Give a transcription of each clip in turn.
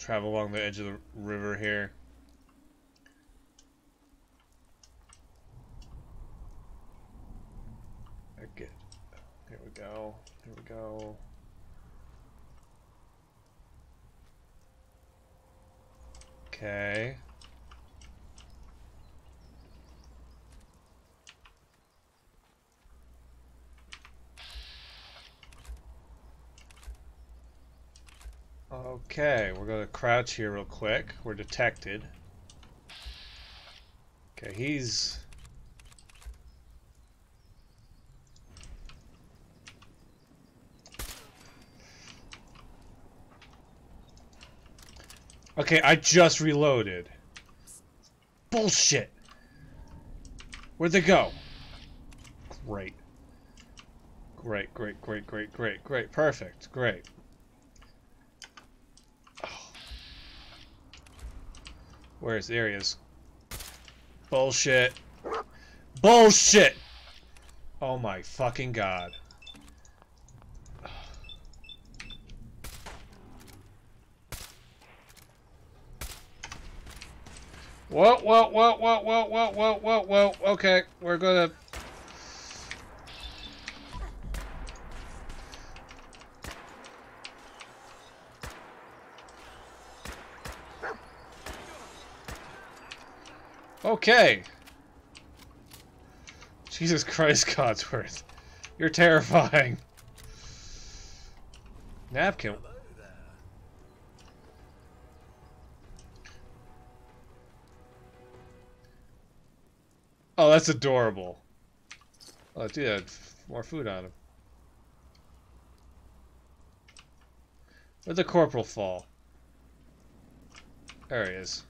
travel along the edge of the river here. Get. Here we go. Here we go. Okay. Okay, to crouch here real quick. We're detected. Okay, he's... Okay, I just reloaded. Bullshit! Where'd they go? Great. Great, great, great, great, great, great. Perfect. Great. Where's there he is? Bullshit. Bullshit! Oh my fucking god. Whoa, whoa, whoa, whoa, whoa, whoa, whoa, whoa, whoa. Okay, we're gonna... Okay. Jesus Christ, Codsworth. You're terrifying. Napkin. Oh, that's adorable. Oh, dude, had more food on him. Where'd the corporal fall? There he is.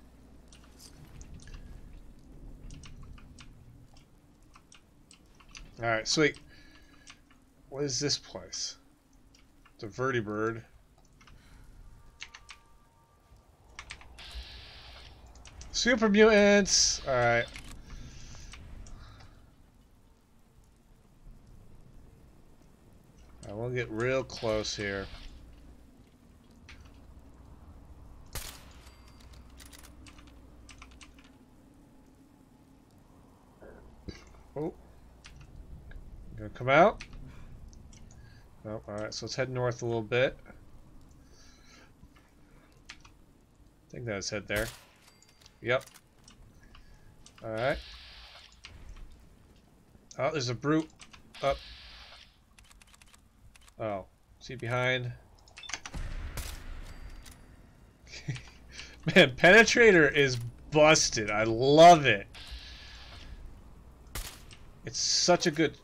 Alright, sweet. What is this place? It's a vertibird. Super mutants! Alright. I will get real close here. Oh. Gonna come out? Oh, alright, so let's head north a little bit. I think that's head there. Yep. Alright. Oh, there's a brute up. Oh, see behind? Man, Penetrator is busted. I love it. It's such a good...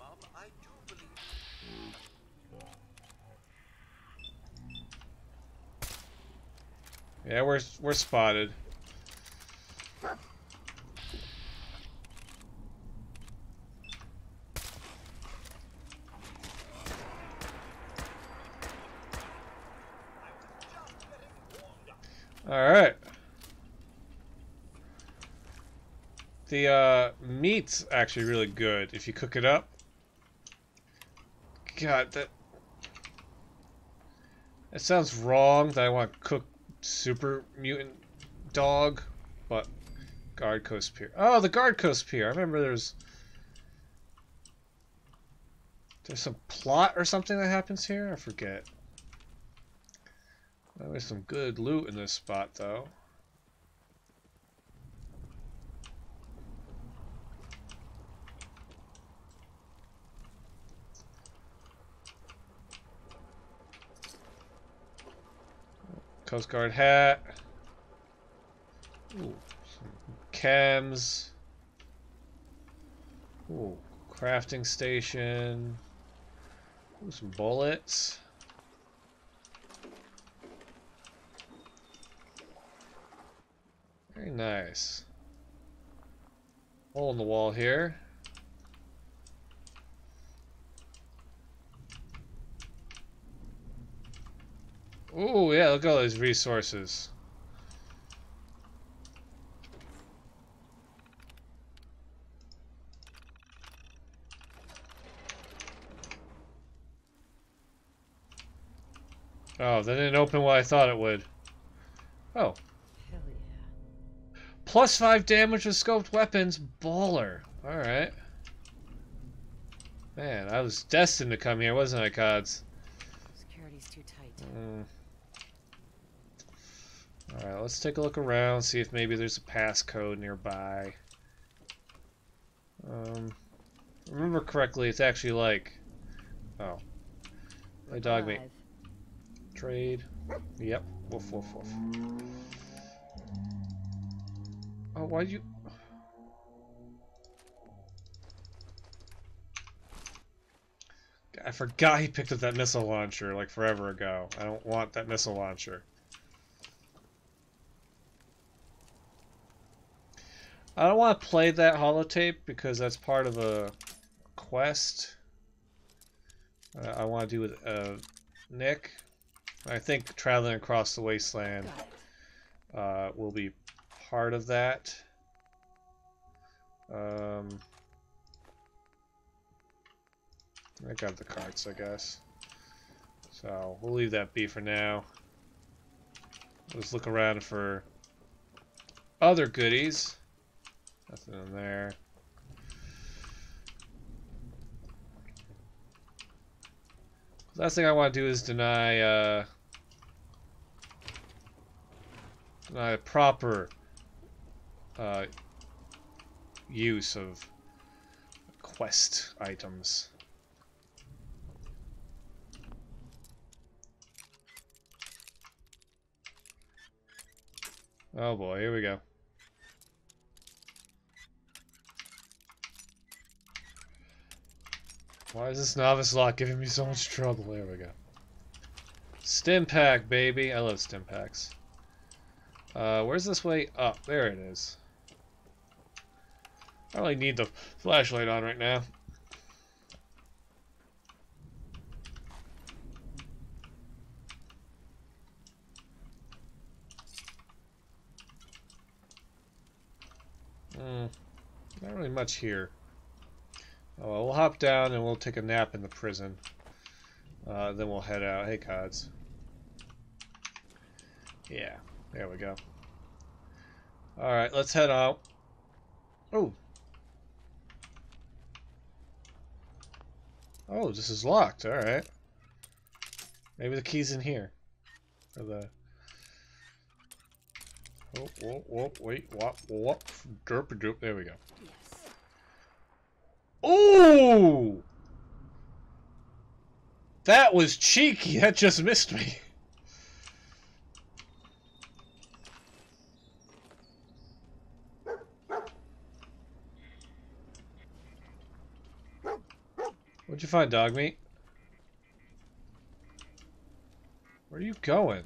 Yeah, we're, we're spotted. Alright. The uh, meat's actually really good if you cook it up. God, that... It sounds wrong that I want to cook super mutant dog, but Guard Coast Pier. Oh, the Guard Coast Pier. I remember there's... There's some plot or something that happens here? I forget. Well, there's some good loot in this spot, though. Coast Guard hat. Ooh, some chems. Ooh, crafting station. Ooh, some bullets. Very nice. Hole in the wall here. Ooh, yeah, look at all these resources. Oh, that didn't open what I thought it would. Oh. Hell yeah. Plus five damage with scoped weapons. Baller. Alright. Man, I was destined to come here, wasn't I, Cods? Security's too tight. Mm. Alright, let's take a look around, see if maybe there's a passcode nearby. Um, remember correctly, it's actually like... Oh. My dog mate. Trade. Yep. Woof, woof, woof. Oh, why'd you... I forgot he picked up that missile launcher like forever ago. I don't want that missile launcher. I don't want to play that holotape because that's part of a quest uh, I want to do with uh, Nick. I think traveling across the wasteland uh, will be part of that. Um, I got the carts, I guess. So we'll leave that be for now. Let's look around for other goodies. Nothing in there. Last thing I want to do is deny uh, deny proper uh, use of quest items. Oh boy, here we go. Why is this novice lock giving me so much trouble? There we go. Stim pack, baby. I love stim packs. Uh, where's this way up? There it is. I really need the flashlight on right now. Hmm. Not really much here. Oh, well, we'll hop down and we'll take a nap in the prison. Uh, then we'll head out. Hey, Cods. Yeah, there we go. Alright, let's head out. Oh. Oh, this is locked. Alright. Maybe the key's in here. Or the... Oh, whoa, whoa, wait, whop, whop, derp, derp. There we go. Ooh! That was cheeky. That just missed me. What'd you find, dog meat? Where are you going?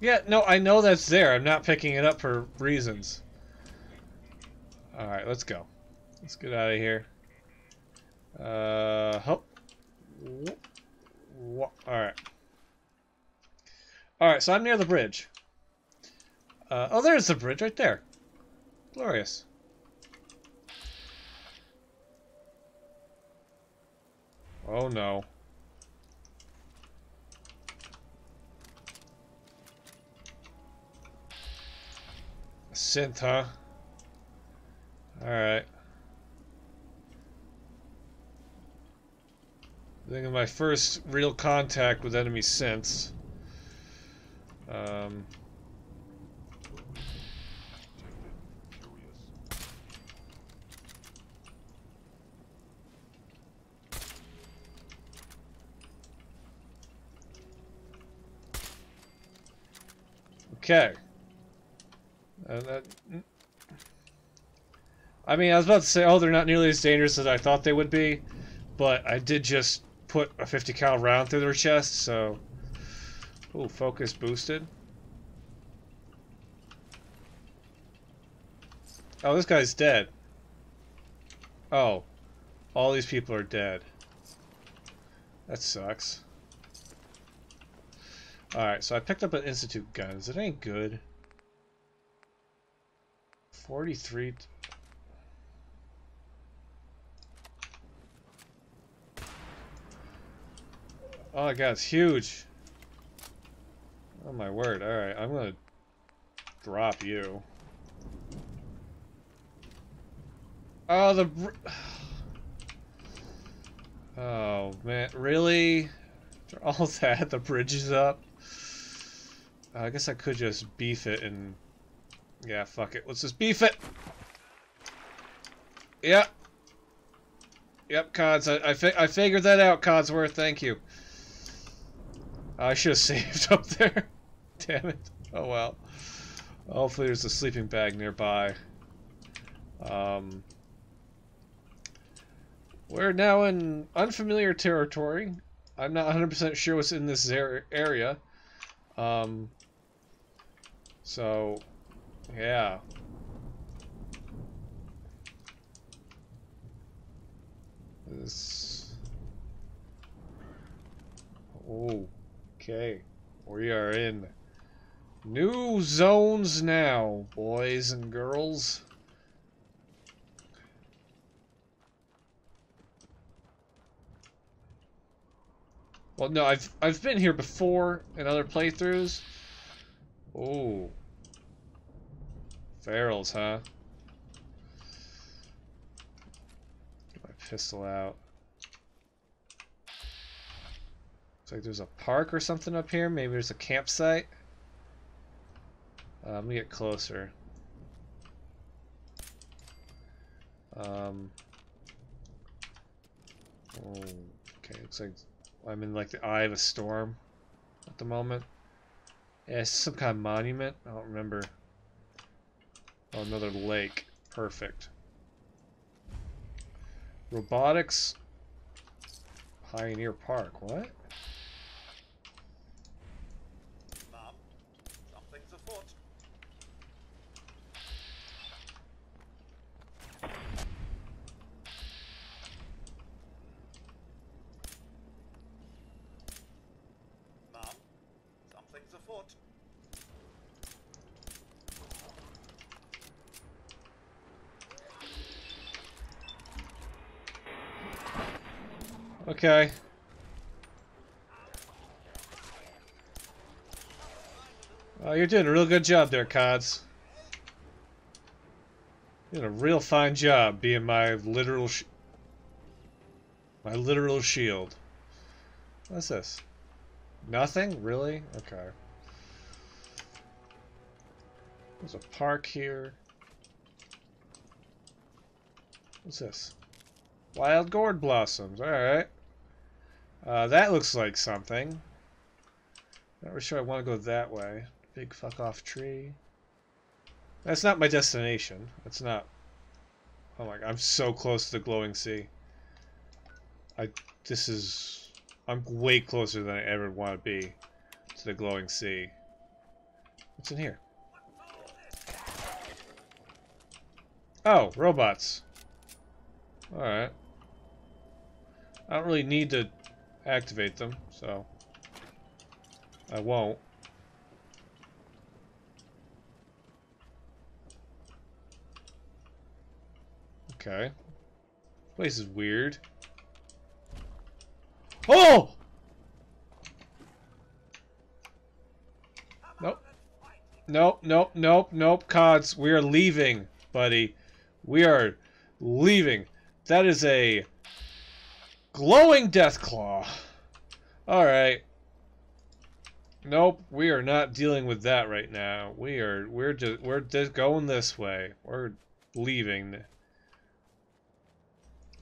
Yeah, no, I know that's there. I'm not picking it up for reasons. Alright, let's go. Let's get out of here. Uh, hop. Alright. Alright, so I'm near the bridge. Uh, oh, there's the bridge right there. Glorious. Oh no. Synth, huh? Alright. I think of my first real contact with enemy synths. Um, okay. I mean, I was about to say, oh, they're not nearly as dangerous as I thought they would be, but I did just put a 50 cal round through their chest, so... Ooh, focus boosted. Oh, this guy's dead. Oh. All these people are dead. That sucks. Alright, so I picked up an Institute guns. It ain't good. 43. Oh my god, it's huge. Oh my word, alright, I'm gonna drop you. Oh, the... Oh, man, really? They're all that, the bridge is up? Uh, I guess I could just beef it and yeah, fuck it. Let's just beef it! Yep. Yep, Cods. I, I, fi I figured that out, Codsworth. Thank you. I should have saved up there. Damn it. Oh well. Hopefully there's a sleeping bag nearby. Um, we're now in unfamiliar territory. I'm not 100% sure what's in this area. Um, so, yeah. This... Oh, okay. We are in new zones now, boys and girls. Well, no, I've I've been here before in other playthroughs. Oh, ferals, huh? Get my pistol out. Looks like there's a park or something up here. Maybe there's a campsite. Uh, let me get closer. Um. Oh, okay, looks like I'm in like the eye of a storm at the moment. Yeah, it's some kind of monument. I don't remember. Oh, another lake. Perfect. Robotics. Pioneer Park. What? Okay. Oh, you're doing a real good job there, Cods. You're doing a real fine job being my literal my literal shield. What's this? Nothing? Really? Okay. There's a park here. What's this? Wild gourd blossoms. Alright. Uh, that looks like something. Not really sure I want to go that way. Big fuck off tree. That's not my destination. That's not. Oh my god, I'm so close to the glowing sea. I. This is. I'm way closer than I ever want to be to the glowing sea. What's in here? Oh, robots. Alright. I don't really need to activate them, so I won't. Okay. Place is weird. Oh! Nope. Nope, nope, nope, nope, Cods. We are leaving, buddy. We are leaving. That is a glowing death claw. Alright. Nope, we are not dealing with that right now. We are we're just we're just going this way. We're leaving.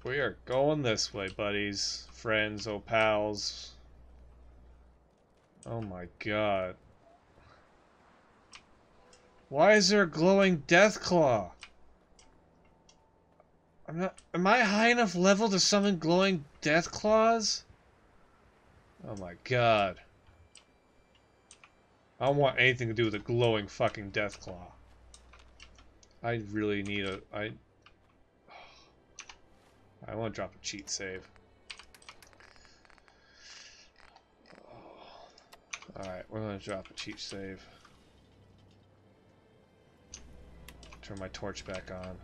We are going this way, buddies, friends, oh pals. Oh my god. Why is there a glowing death claw? I'm not am I high enough level to summon glowing death claws? Oh my god. I don't want anything to do with a glowing fucking death claw. I really need a I I want to drop a cheat save. Alright, we're going to drop a cheat save. Turn my torch back on.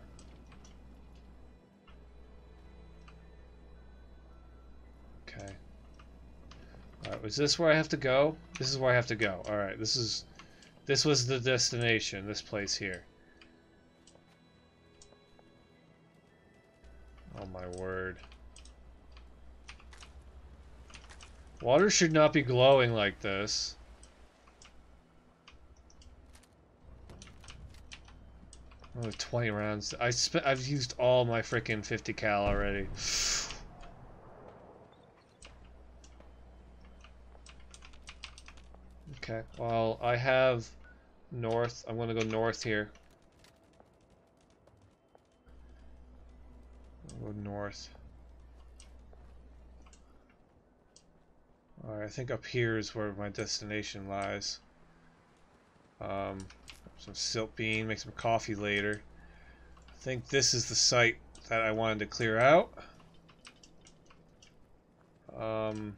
Is this where I have to go? This is where I have to go. Alright, this is... This was the destination, this place here. Oh my word. Water should not be glowing like this. Only 20 rounds. I spent. I've used all my freaking 50 cal already. okay. Well, I have north. I'm gonna go north here. I'll go north. Alright, I think up here is where my destination lies. Um, some silt bean, make some coffee later. I think this is the site that I wanted to clear out. Um,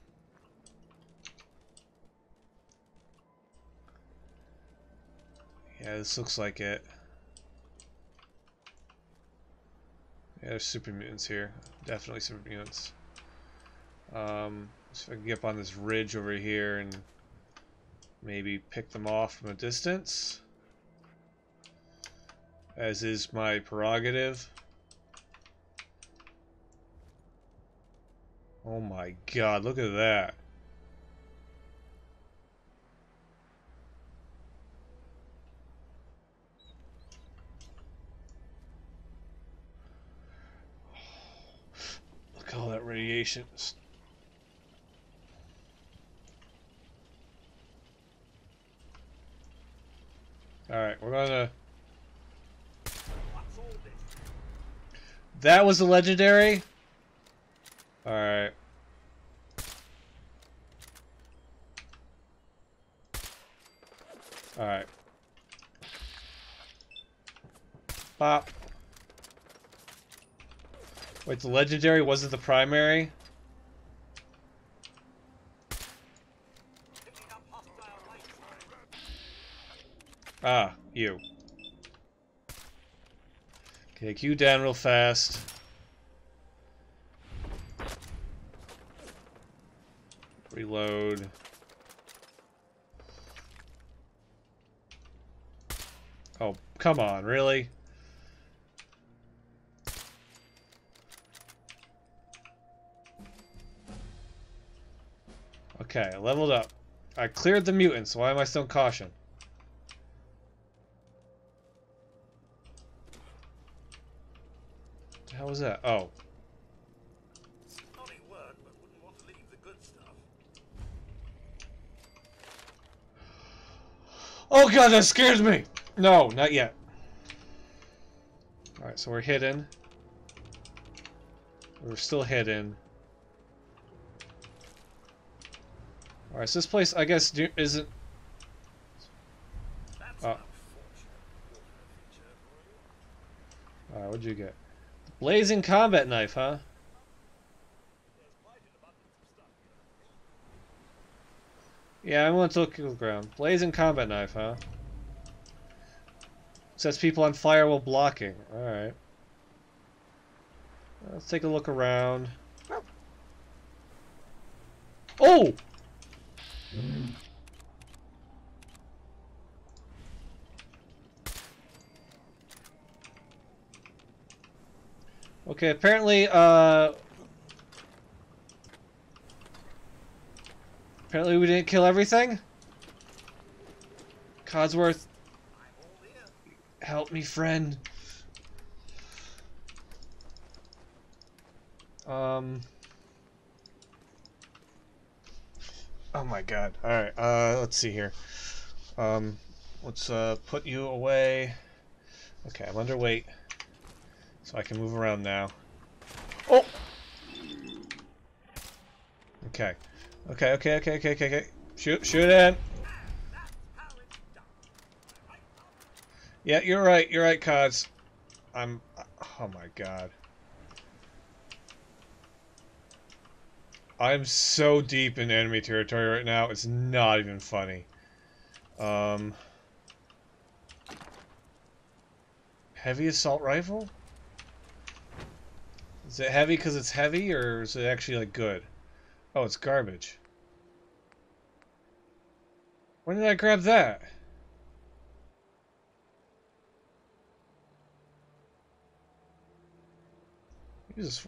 yeah, this looks like it. Yeah, there's super mutants here. Definitely super mutants. Um, so I can get up on this ridge over here and maybe pick them off from a distance. As is my prerogative. Oh my god, look at that. Look at all that radiation. Alright, we're gonna... That was the legendary? Alright. Alright. Pop. Wait, the legendary wasn't the primary? Ah, you. Okay, Q down real fast. Reload. Oh, come on, really? Okay, I leveled up. I cleared the mutants. Why am I still in caution? The hell was that? Oh. Oh god, that scares me! No, not yet. Alright, so we're hidden. We're still hidden. Alright, so this place, I guess, do- isn't... That's Oh. an unfortunate water feature for you. Alright, what'd you get? Blazing combat knife, huh? There's quite an abundance of stuff here. Yeah, I'm gonna look at the ground. Blazing combat knife, huh? Sets people on fire while blocking. Alright. Let's take a look around. Oh! oh! Okay, apparently, uh... Apparently we didn't kill everything? Ear. help me, friend. Um... Oh my god. Alright, uh, let's see here. Um, let's, uh, put you away. Okay, I'm underweight. So I can move around now. Oh! Okay. Okay, okay, okay, okay, okay, okay. Shoot, shoot in! Yeah, you're right, you're right, Cods. I'm... Oh my god. I'm so deep in enemy territory right now, it's not even funny. Um... Heavy assault rifle? Is it heavy because it's heavy, or is it actually, like, good? Oh, it's garbage. When did I grab that? Jesus,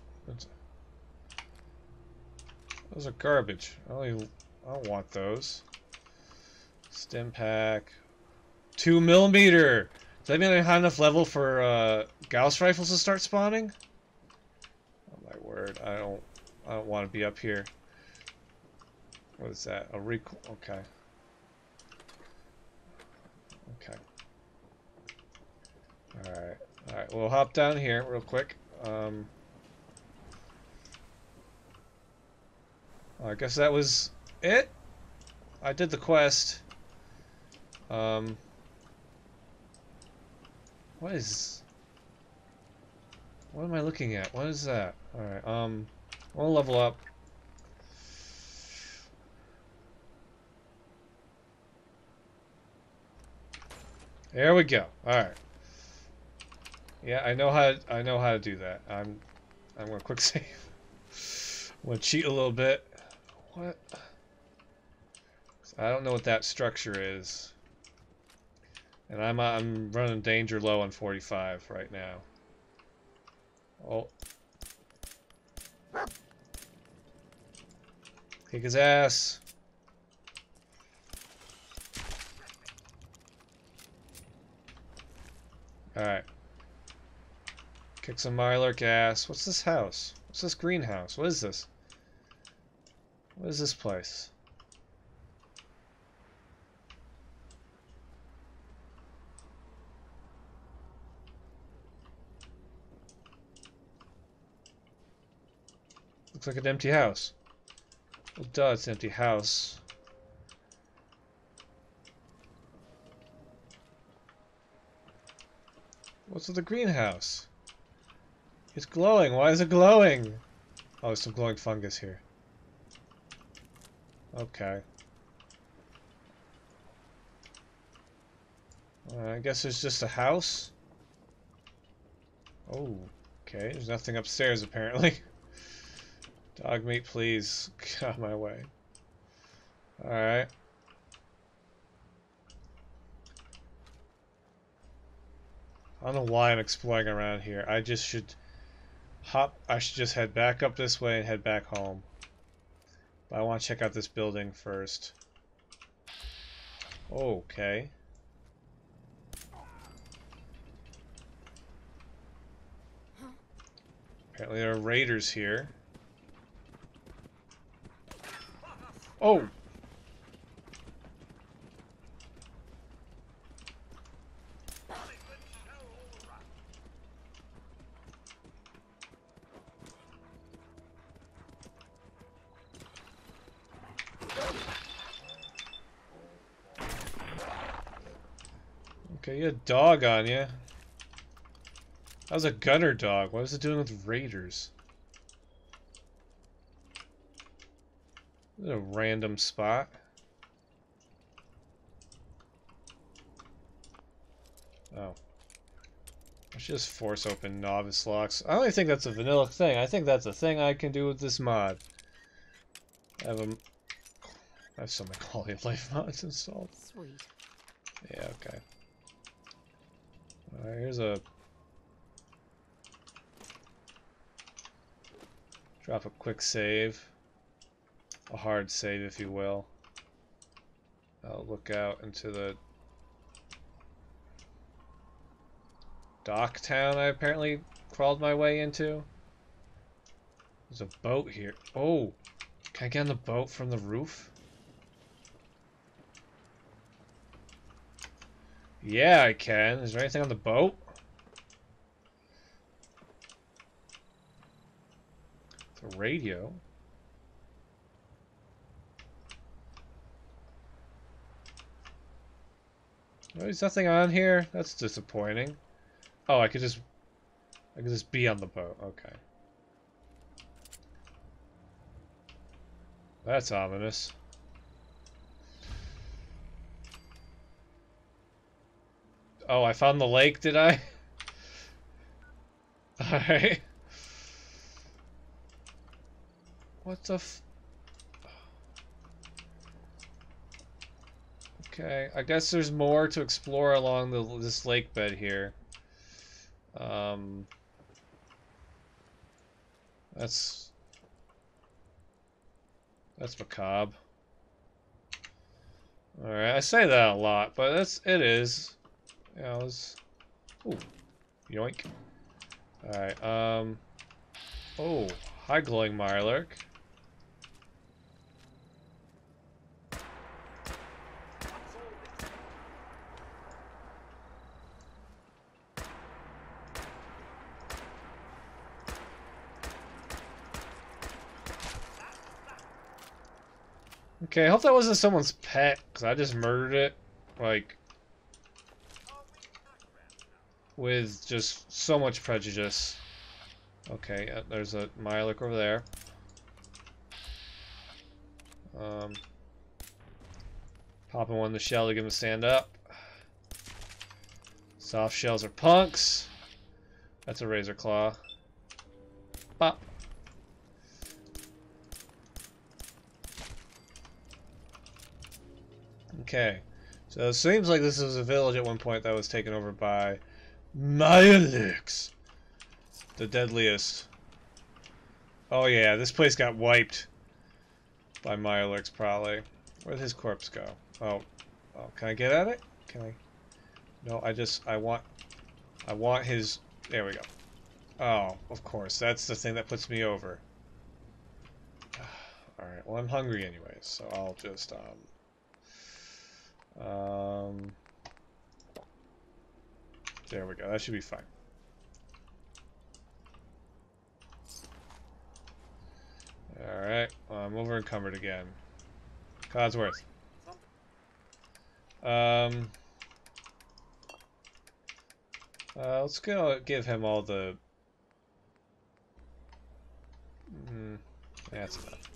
those are garbage. I don't, even, I don't want those. Stim pack. Two millimeter. Does that mean I have enough level for uh, Gauss rifles to start spawning? Oh my word! I don't. I don't want to be up here. What is that? A recoil? Okay. Okay. Alright. Alright, we'll hop down here real quick. Um, I guess that was it. I did the quest. Um, what is... What am I looking at? What is that? Alright, um, we'll level up. There we go. All right. Yeah, I know how to, I know how to do that. I'm I'm gonna quick save. I'm gonna cheat a little bit. What? I don't know what that structure is. And I'm uh, I'm running danger low on 45 right now. Oh. Kick his ass. Alright. Kick some Mirelurk ass. What's this house? What's this greenhouse? What is this? What is this place? Looks like an empty house. Well, duh, it's an empty house. What's with the greenhouse? It's glowing. Why is it glowing? Oh, there's some glowing fungus here. Okay. Uh, I guess it's just a house. Oh, okay. There's nothing upstairs apparently. Dog meat, please. Get out of my way. Alright. I don't know why I'm exploring around here. I just should hop. I should just head back up this way and head back home. But I want to check out this building first. Okay. Apparently there are raiders here. Oh! You a dog on you. That was a gunner dog. What was it doing with raiders? A random spot. Oh. I should just force open novice locks. I don't think that's a vanilla thing. I think that's a thing I can do with this mod. I have a... I have some quality of life mods installed. Sweet. Yeah, okay. Alright, here's a... Drop a quick save. A hard save, if you will. I'll look out into the... Dock town I apparently crawled my way into. There's a boat here. Oh! Can I get on the boat from the roof? Yeah, I can. Is there anything on the boat? The radio. Oh, there's nothing on here. That's disappointing. Oh, I could just... I could just be on the boat. Okay. That's ominous. Oh, I found the lake, did I? Alright. What the f... Okay, I guess there's more to explore along the, this lake bed here. Um, that's that's macabre. All right, I say that a lot, but that's it is. It's. Ooh, yoink. All right. Um. Oh, high glowing Mirelurk. Okay, I hope that wasn't someone's pet, because I just murdered it, like, with just so much prejudice. Okay, uh, there's a Mirelurk over there. Um, popping one in the shell to get him stand up. Soft shells are punks. That's a razor claw. Pop. Okay, so it seems like this was a village at one point that was taken over by Mirelurks. The deadliest. Oh yeah, this place got wiped by Mirelurks probably. Where'd his corpse go? Oh, oh, can I get at it? Can I? No, I just, I want, I want his, there we go. Oh, of course, that's the thing that puts me over. Alright, well I'm hungry anyways, so I'll just, um, um, there we go, that should be fine. Alright, well, I'm over encumbered again. Codsworth. Um, uh, let's go give him all the. Mm, that's enough.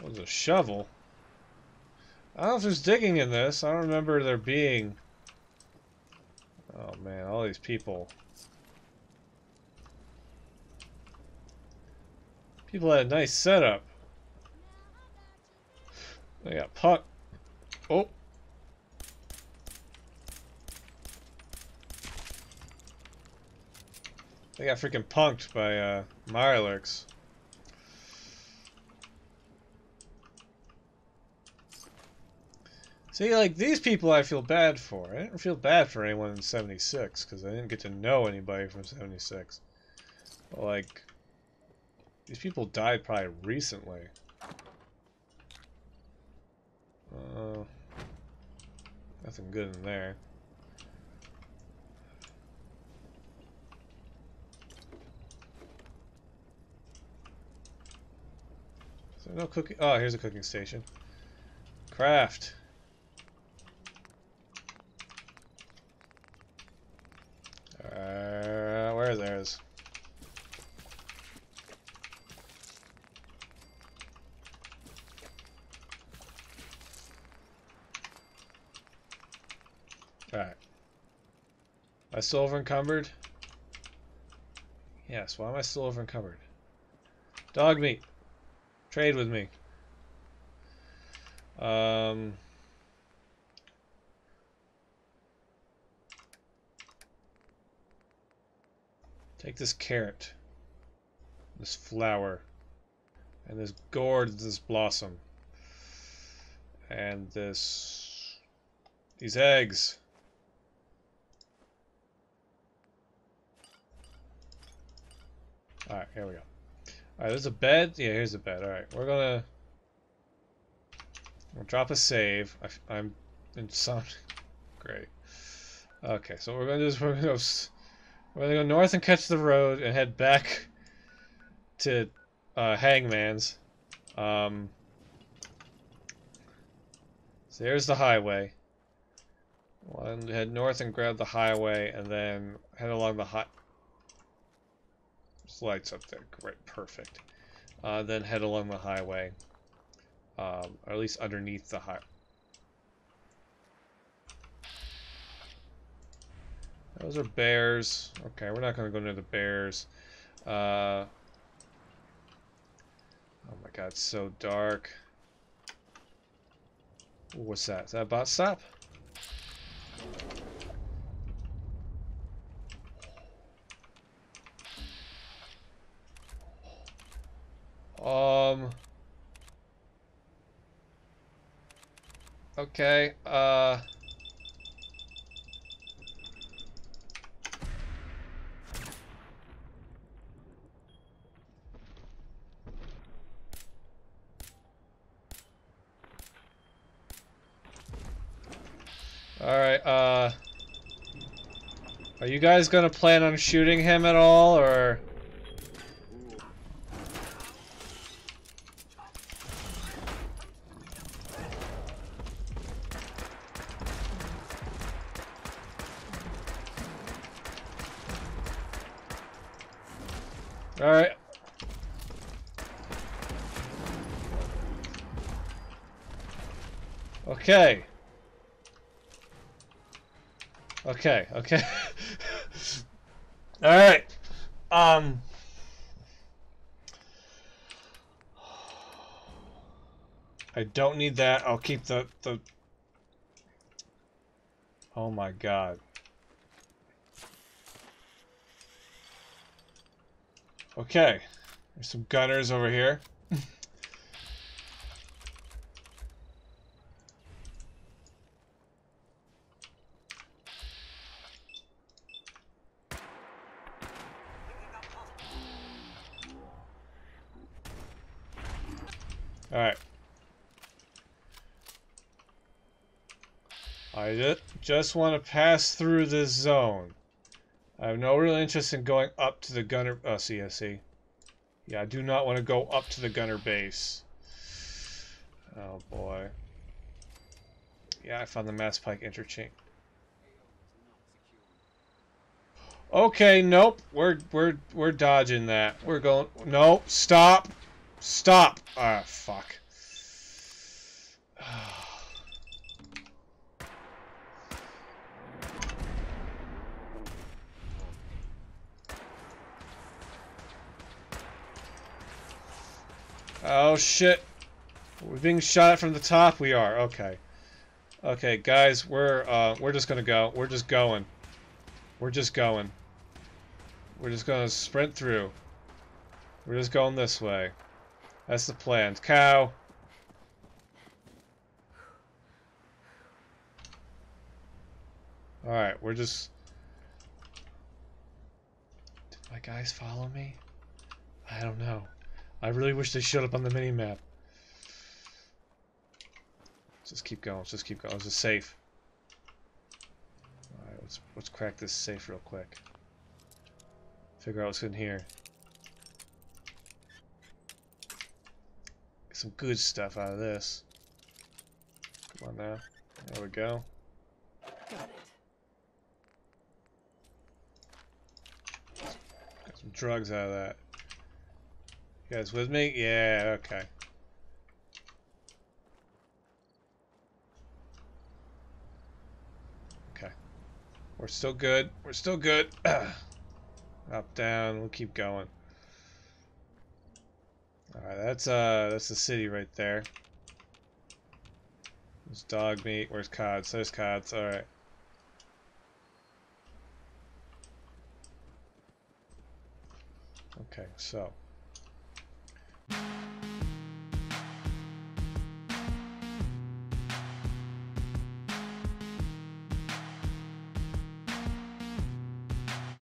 What was a shovel? I don't know if there's digging in this. I don't remember there being. Oh man, all these people. People had a nice setup. They got puck. Oh. They got freaking punked by uh, Mirelurks. See, like, these people I feel bad for. I didn't feel bad for anyone in 76, because I didn't get to know anybody from 76. But, like, these people died probably recently. Uh, nothing good in there. Is there no cooking? Oh, here's a cooking station. Craft. Where is theirs? Alright. Am I still over encumbered? Yes, why am I still over encumbered? Dog meat. Trade with me. Um... Take this carrot, this flower, and this gourd, this blossom, and this, these eggs. Alright, here we go. Alright, there's a bed. Yeah, here's a bed. Alright, we're gonna we'll drop a save. I, am in some... Great. Okay, so what we're gonna do is we're gonna go... We're gonna go north and catch the road and head back to uh, Hangman's. Um, so there's the highway. We'll head north and grab the highway, and then head along the high. Lights up there. Great, perfect. Uh, then head along the highway, um, or at least underneath the high. Those are bears. Okay, we're not going to go near the bears. Uh, oh my god, so dark. What's that? Is that a bot stop? Um. Okay, uh. Are you guys gonna plan on shooting him at all, or... Alright. Okay. Okay, okay. Alright. Um I don't need that. I'll keep the the Oh my god. Okay. There's some gunners over here. Alright. I ju just want to pass through this zone. I have no real interest in going up to the gunner... Oh, see, I see. Yeah, I do not want to go up to the gunner base. Oh, boy. Yeah, I found the Mass Pike interchange. Okay, nope. We're we're we're dodging that. We're going. No, stop, stop. Ah, fuck. Oh shit. We're being shot at from the top. We are. Okay. Okay, guys, we're uh we're just gonna go. We're just going. We're just going. We're just gonna sprint through. We're just going this way. That's the plan. Cow. Alright, we're just... Did my guys follow me? I don't know. I really wish they showed up on the mini-map. Let's just keep going. Let's just keep going. Let's just safe. Alright, let's, let's crack this safe real quick. Figure out what's in here. Get some good stuff out of this. Come on now. There we go. Got it. Got some drugs out of that. You guys with me? Yeah, okay. Okay. We're still good. We're still good. Up, down. We'll keep going. Alright, that's uh that's the city right there. There's Dogmeat. Where's cods? There's cods. Alright. Okay, so